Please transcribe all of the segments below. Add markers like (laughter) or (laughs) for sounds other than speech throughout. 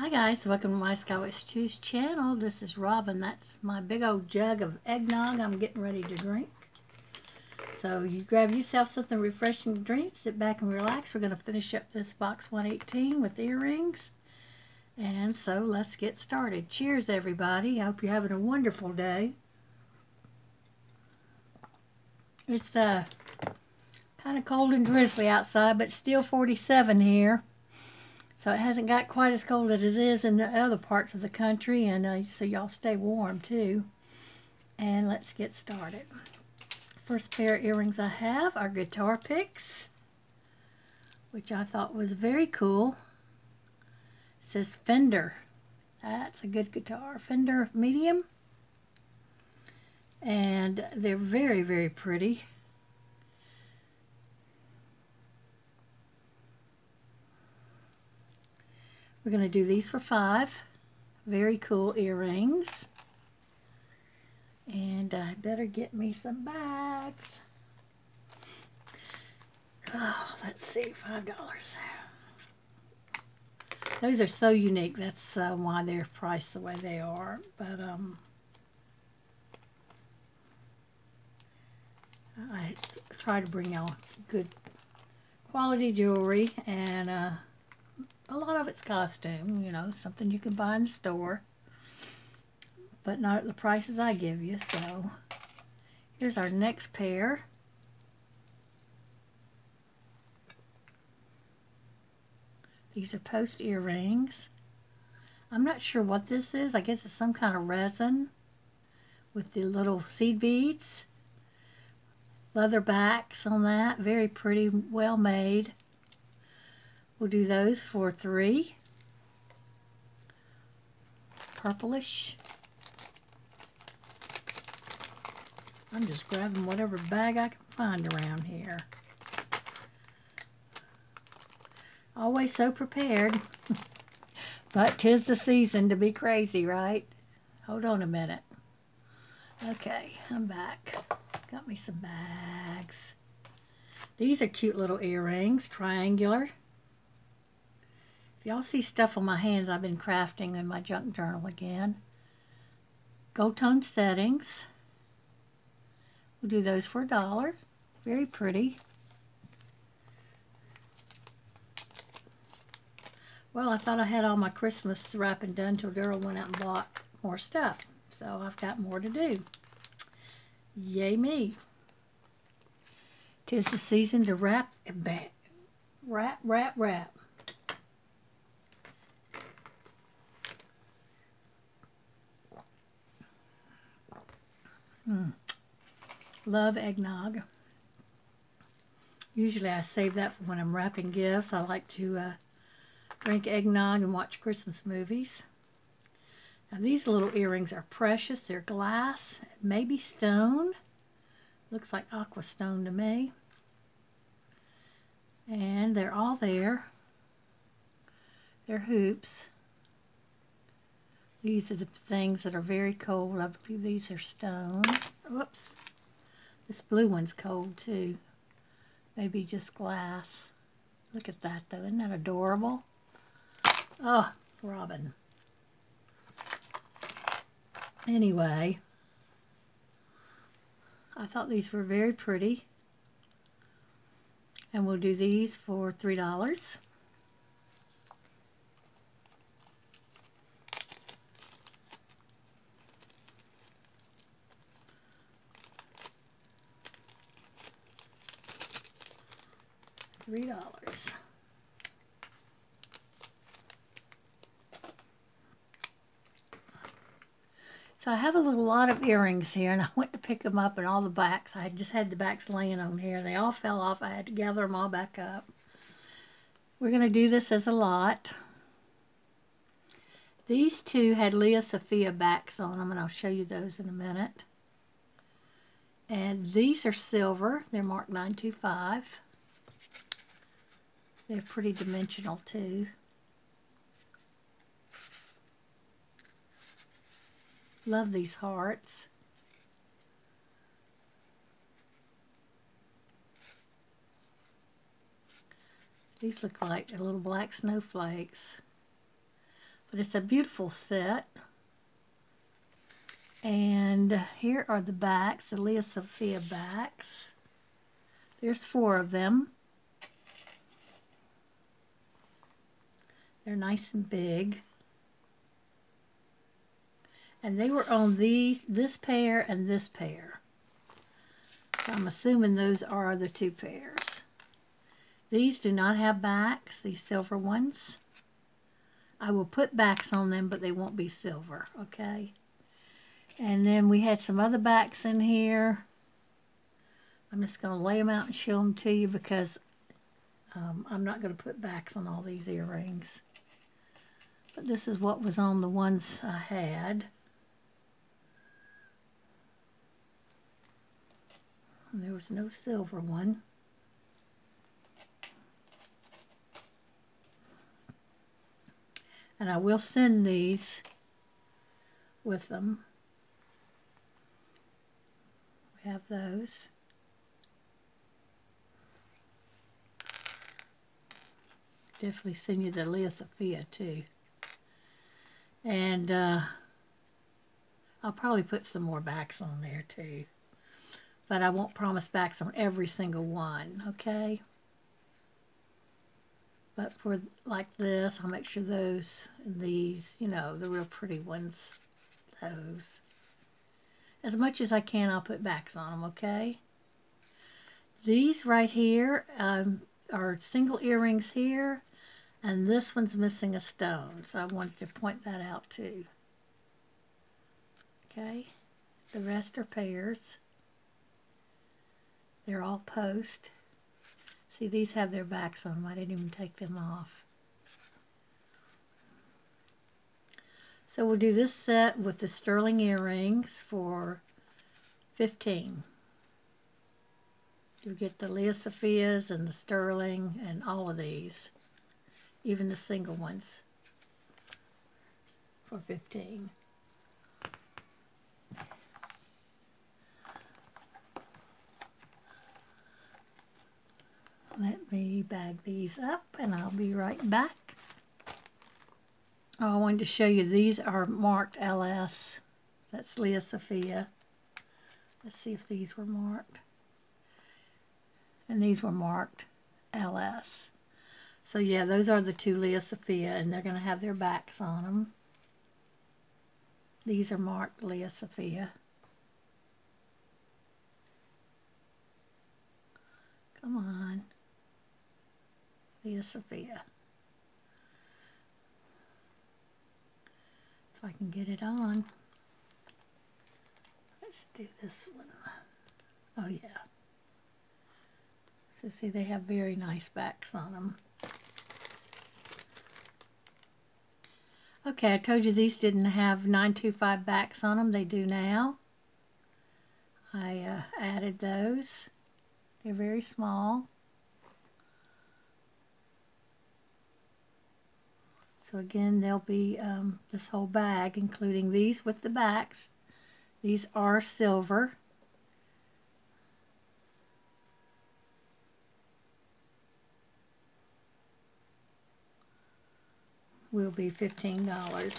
Hi guys, welcome to my Skywatch Two's channel. This is Robin. That's my big old jug of eggnog I'm getting ready to drink. So you grab yourself something refreshing to drink, sit back and relax. We're going to finish up this box 118 with earrings. And so let's get started. Cheers everybody. I hope you're having a wonderful day. It's uh, kind of cold and drizzly outside, but still 47 here. So it hasn't got quite as cold as it is in the other parts of the country, and uh, so y'all stay warm too. And let's get started. First pair of earrings I have are guitar picks, which I thought was very cool. It says Fender. That's a good guitar. Fender medium. And they're very, very pretty. We're going to do these for five. Very cool earrings. And I better get me some bags. Oh, let's see, $5. Those are so unique. That's uh, why they're priced the way they are. But um, I try to bring out good quality jewelry and uh, a lot of it's costume, you know, something you can buy in the store, but not at the prices I give you. So here's our next pair. These are post earrings. I'm not sure what this is. I guess it's some kind of resin with the little seed beads. Leather backs on that. Very pretty, well made. We'll do those for three. Purplish. I'm just grabbing whatever bag I can find around here. Always so prepared. (laughs) but tis the season to be crazy, right? Hold on a minute. Okay, I'm back. Got me some bags. These are cute little earrings, triangular y'all see stuff on my hands, I've been crafting in my junk journal again. Gold tone settings. We'll do those for a dollar. Very pretty. Well, I thought I had all my Christmas wrapping done till Daryl went out and bought more stuff. So I've got more to do. Yay me. Tis the season to wrap and wrap, wrap, wrap. Mm. Love eggnog. Usually I save that for when I'm wrapping gifts. I like to uh, drink eggnog and watch Christmas movies. Now these little earrings are precious. They're glass, maybe stone. Looks like aqua stone to me. And they're all there. They're hoops. These are the things that are very cold. I believe these are stone. Whoops. This blue one's cold too. Maybe just glass. Look at that though. Isn't that adorable? Oh, Robin. Anyway, I thought these were very pretty. And we'll do these for $3. Three dollars. So I have a little lot of earrings here, and I went to pick them up, and all the backs, I just had the backs laying on here. They all fell off. I had to gather them all back up. We're going to do this as a lot. These two had Lia Sophia backs on them, and I'll show you those in a minute. And these are silver. They're marked 925. They're pretty dimensional too. Love these hearts. These look like little black snowflakes. But it's a beautiful set. And here are the backs, the Lia Sophia backs. There's four of them. They're nice and big. And they were on these, this pair and this pair. So I'm assuming those are the two pairs. These do not have backs, these silver ones. I will put backs on them, but they won't be silver, okay? And then we had some other backs in here. I'm just going to lay them out and show them to you because um, I'm not going to put backs on all these earrings. But this is what was on the ones I had. There was no silver one. And I will send these with them. We have those. Definitely send you the Lia Sophia too. And uh, I'll probably put some more backs on there too. But I won't promise backs on every single one, okay? But for like this, I'll make sure those, these, you know, the real pretty ones, those. As much as I can, I'll put backs on them, okay? These right here um, are single earrings here, and this one's missing a stone, so I wanted to point that out too. Okay, the rest are pairs. They're all post. See, these have their backs on them. I didn't even take them off. So we'll do this set with the sterling earrings for 15 You get the Lia Sophias and the sterling and all of these, even the single ones for 15 Let me bag these up and I'll be right back. Oh, I wanted to show you these are marked LS. That's Lia Sophia. Let's see if these were marked. And these were marked LS. So yeah, those are the two Lia Sophia and they're going to have their backs on them. These are marked Lia Sophia. Come on. Lia Sophia. If I can get it on. Let's do this one. Oh yeah. So see they have very nice backs on them. Okay, I told you these didn't have 925 backs on them. They do now. I uh, added those. They're very small. So again, there'll be um, this whole bag, including these with the backs. These are silver. Will be $15.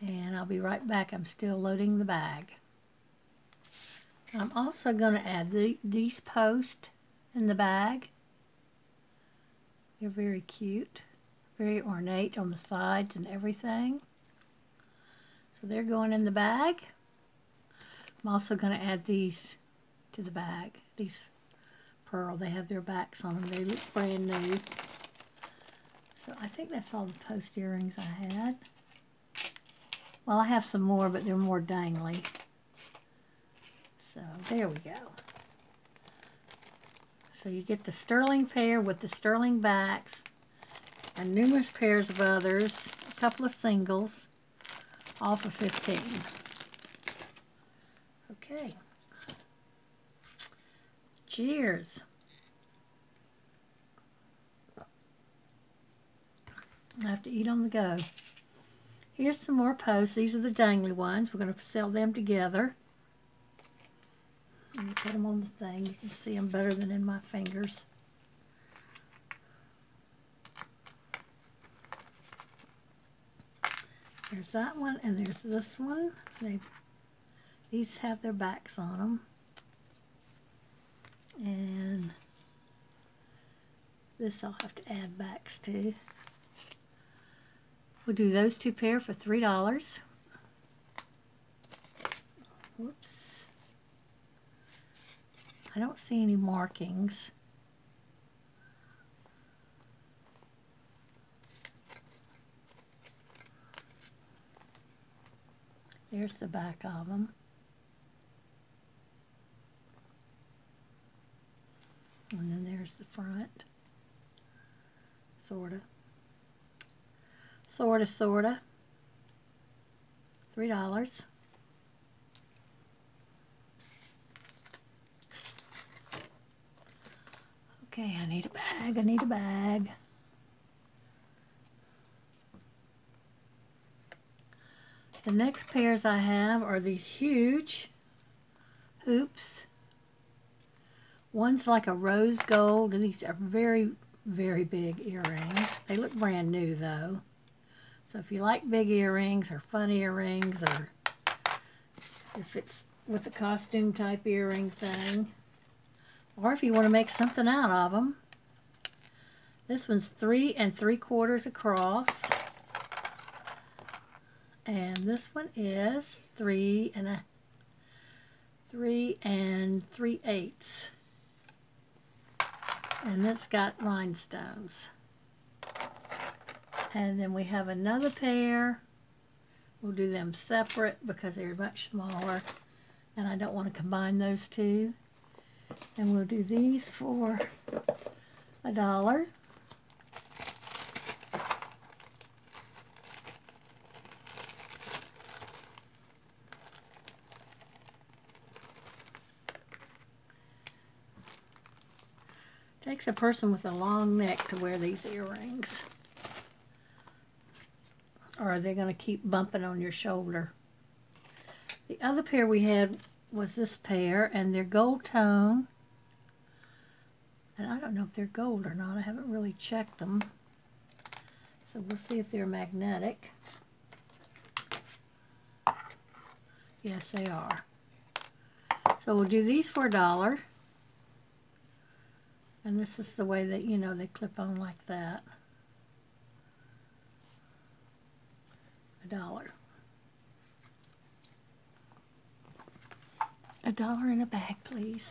And I'll be right back. I'm still loading the bag. I'm also going to add the, these posts in the bag. They're very cute, very ornate on the sides and everything. So they're going in the bag. I'm also going to add these to the bag. These pearl, they have their backs on them. They look brand new. So I think that's all the post earrings I had. Well, I have some more, but they're more dangly. So there we go. So you get the sterling pair with the sterling backs and numerous pairs of others, a couple of singles, all for 15. Okay. Cheers. I have to eat on the go. Here's some more posts. These are the dangly ones. We're going to sell them together. Put them on the thing, you can see them better than in my fingers. There's that one, and there's this one. They, these have their backs on them. And this I'll have to add backs to. We'll do those two pair for $3. Whoops. I don't see any markings. There's the back of them. And then there's the front. Sorta. Sorta, sorta. Three dollars. Okay, I need a bag, I need a bag. The next pairs I have are these huge hoops. One's like a rose gold, and these are very, very big earrings. They look brand new though. So if you like big earrings or fun earrings or if it's with a costume type earring thing or if you want to make something out of them. This one's three and three quarters across and this one is three and a three and three eighths and it's got rhinestones. And then we have another pair. We'll do them separate because they're much smaller. And I don't want to combine those two. And we'll do these for a dollar Takes a person with a long neck to wear these earrings. Or are they going to keep bumping on your shoulder? The other pair we had was this pair, and they're gold tone. And I don't know if they're gold or not. I haven't really checked them. So we'll see if they're magnetic. Yes, they are. So we'll do these for a dollar. And this is the way that, you know, they clip on like that. A dollar. A dollar in a bag, please.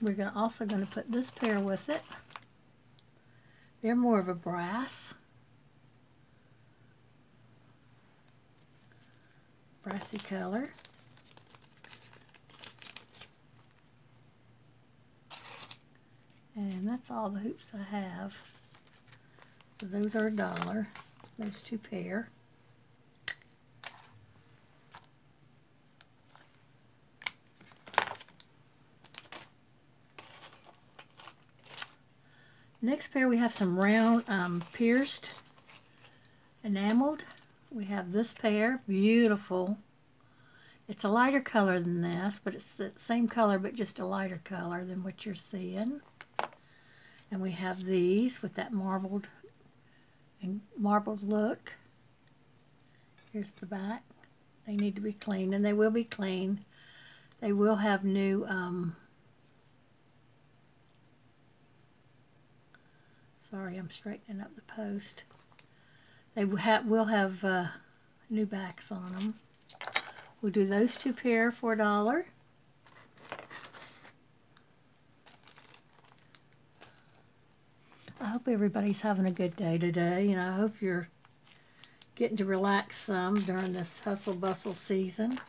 We're gonna, also going to put this pair with it. They're more of a brass. Brassy color. And that's all the hoops I have. So those are a dollar, those two pair. Next pair we have some round um, pierced enameled. We have this pair, beautiful. It's a lighter color than this, but it's the same color but just a lighter color than what you're seeing. And we have these with that marbled and marbled look. Here's the back. They need to be cleaned, and they will be cleaned. They will have new um, sorry, I'm straightening up the post. They will have, will have uh, new backs on them. We'll do those two pair for a dollar. Hope everybody's having a good day today, and I hope you're getting to relax some during this hustle bustle season.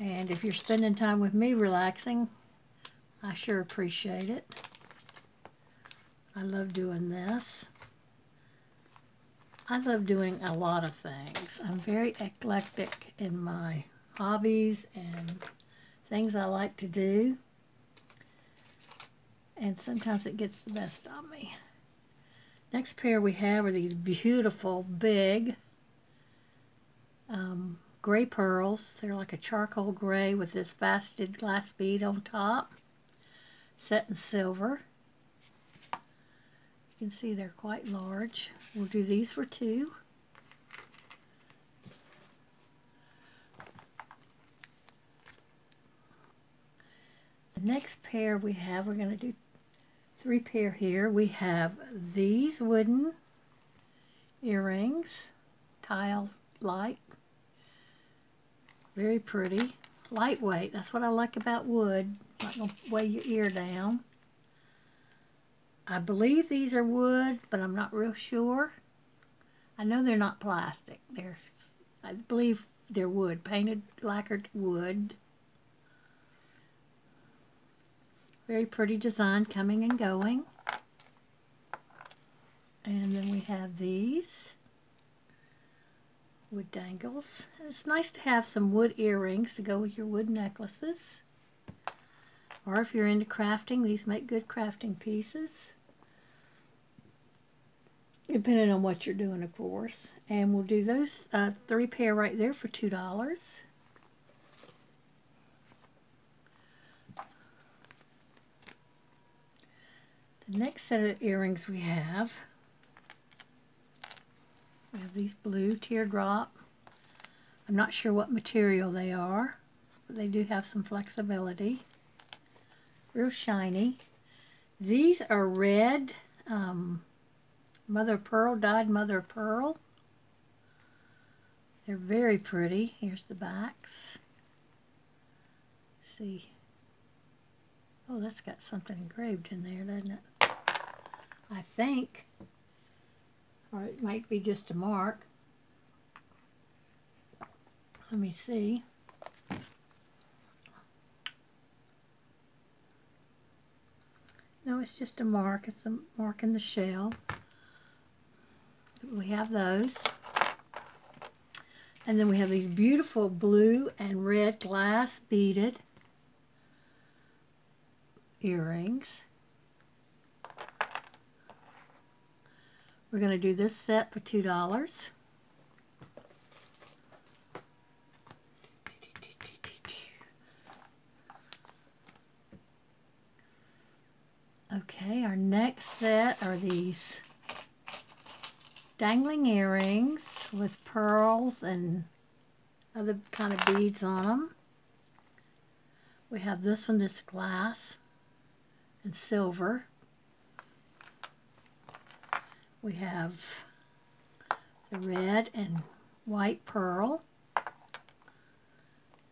And if you're spending time with me relaxing, I sure appreciate it. I love doing this. I love doing a lot of things. I'm very eclectic in my hobbies and things I like to do and sometimes it gets the best of me. Next pair we have are these beautiful big um, gray pearls. They're like a charcoal gray with this faceted glass bead on top, set in silver. You can see they're quite large. We'll do these for two. The next pair we have, we're going to do three pair here. We have these wooden earrings, tile-like, very pretty, lightweight. That's what I like about wood. Not going to weigh your ear down. I believe these are wood, but I'm not real sure. I know they're not plastic. They're, I believe they're wood, painted lacquered wood. Very pretty design coming and going. And then we have these wood dangles. It's nice to have some wood earrings to go with your wood necklaces. Or if you're into crafting, these make good crafting pieces. Depending on what you're doing, of course. And we'll do those uh, three pair right there for $2. The next set of earrings we have, we have these blue teardrop. I'm not sure what material they are, but they do have some flexibility. Real shiny. These are red um, mother of pearl, dyed mother of pearl. They're very pretty. Here's the backs. See. Oh, that's got something engraved in there, doesn't it? I think. Or it might be just a mark. Let me see. No, it's just a mark. It's a mark in the shell. We have those. And then we have these beautiful blue and red glass beaded earrings. We're going to do this set for $2. Okay, our next set are these dangling earrings with pearls and other kind of beads on them. We have this one, this glass and silver. We have the red and white pearl.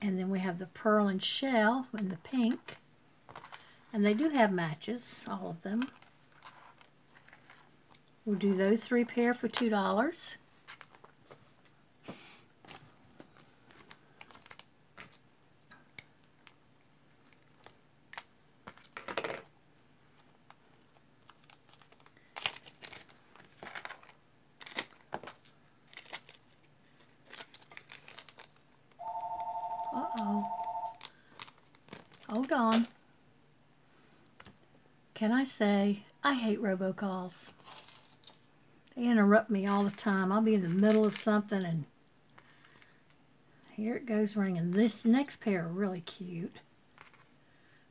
And then we have the pearl and shell and the pink. And they do have matches, all of them. We'll do those three pair for $2. Uh-oh. Hold on. Can I say, I hate robocalls. They interrupt me all the time. I'll be in the middle of something and here it goes ringing. This next pair are really cute.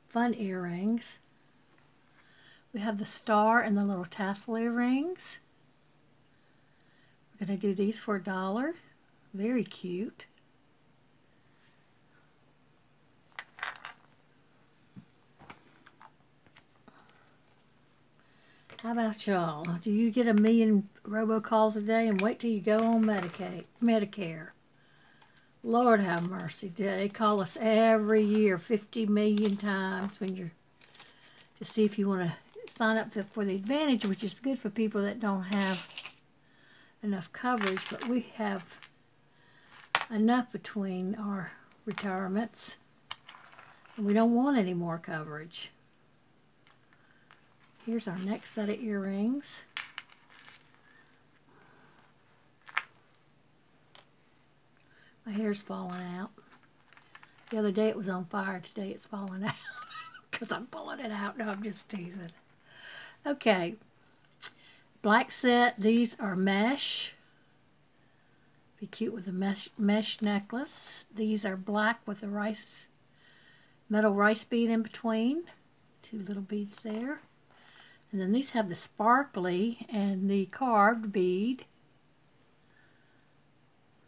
Fun earrings. We have the star and the little tassel earrings. We're going to do these for a dollar. Very cute. How about y'all? Do you get a million robocalls a day and wait till you go on Medicaid, Medicare? Lord have mercy. They call us every year 50 million times when you're to see if you want to sign up for the Advantage, which is good for people that don't have enough coverage, but we have enough between our retirements we don't want any more coverage. Here's our next set of earrings. My hair's falling out. The other day it was on fire. Today it's falling out (laughs) because I'm pulling it out. No, I'm just teasing. Okay. black set. These are mesh. Be cute with a mesh, mesh necklace. These are black with a rice, metal rice bead in between. Two little beads there. And then these have the sparkly and the carved bead.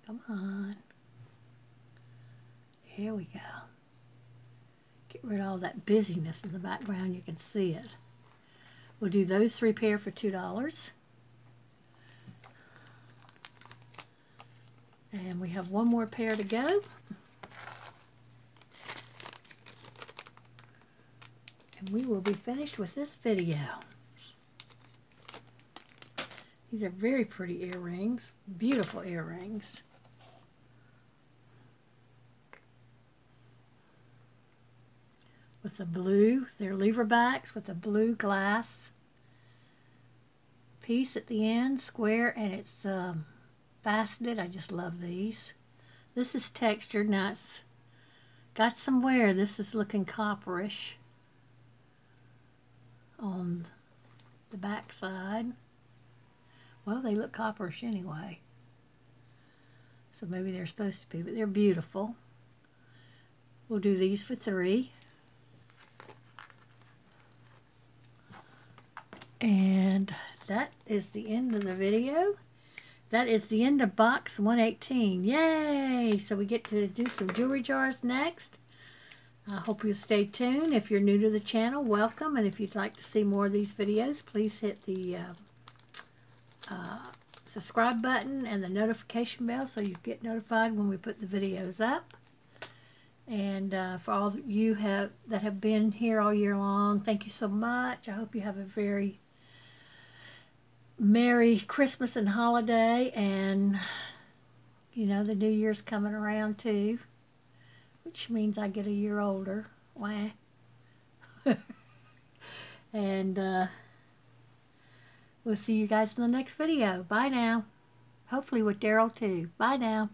Come on. Here we go. Get rid of all that busyness in the background. You can see it. We'll do those three pair for $2. And we have one more pair to go. And we will be finished with this video. These are very pretty earrings. Beautiful earrings. With the blue, they're lever backs with the blue glass piece at the end, square, and it's um, faceted. I just love these. This is textured. Now it's got some wear. This is looking copperish on the back side. Well, they look copperish anyway. So maybe they're supposed to be, but they're beautiful. We'll do these for three. And that is the end of the video. That is the end of box 118. Yay! So we get to do some jewelry jars next. I hope you'll stay tuned. If you're new to the channel, welcome. And if you'd like to see more of these videos, please hit the uh, uh, subscribe button and the notification bell so you get notified when we put the videos up. And uh, for all you have that have been here all year long, thank you so much. I hope you have a very Merry Christmas and holiday. And, you know, the New Year's coming around too, which means I get a year older. Why? (laughs) and, uh, We'll see you guys in the next video. Bye now. Hopefully with Daryl too. Bye now.